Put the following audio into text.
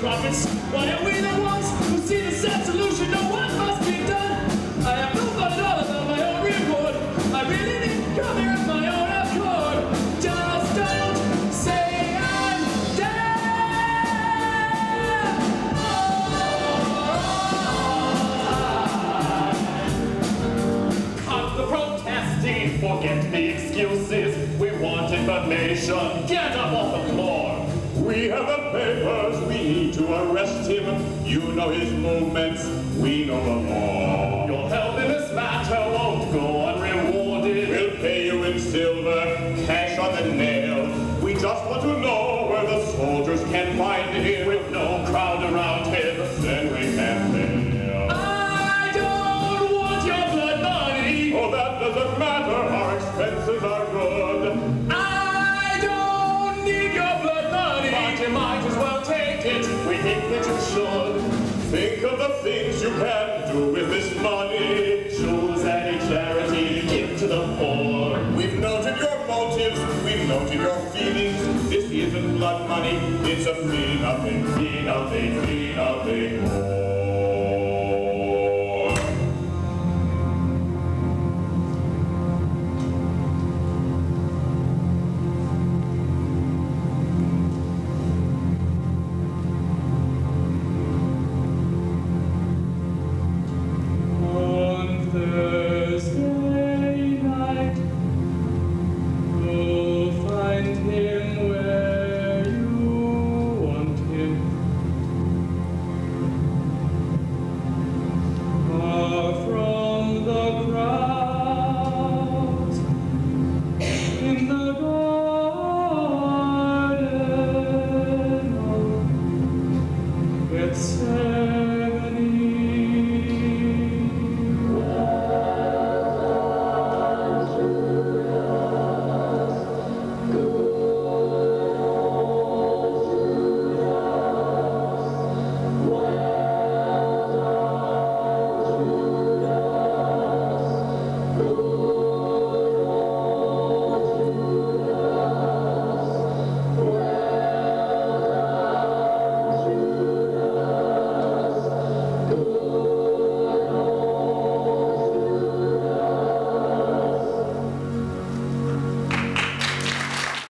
profits. Why are we the ones who see the sad solution? No one must be done. I have no thought at all about my own reward. I really didn't come here of my own accord. Just don't say I'm dead. Cut the protesting, forget the excuses. We want information. Get up off the floor. We have the papers. Need to arrest him. You know his movements. We know the law. Your help in this matter won't go unrewarded. We'll pay you in silver, cash on the nail. We just want to know We think that you should. Think of the things you can do with this money. Choose any charity, give to the poor. We've noted your motives, we've noted your feelings. This isn't blood money, it's a fee nothing, fee nothing, fee nothing. It's.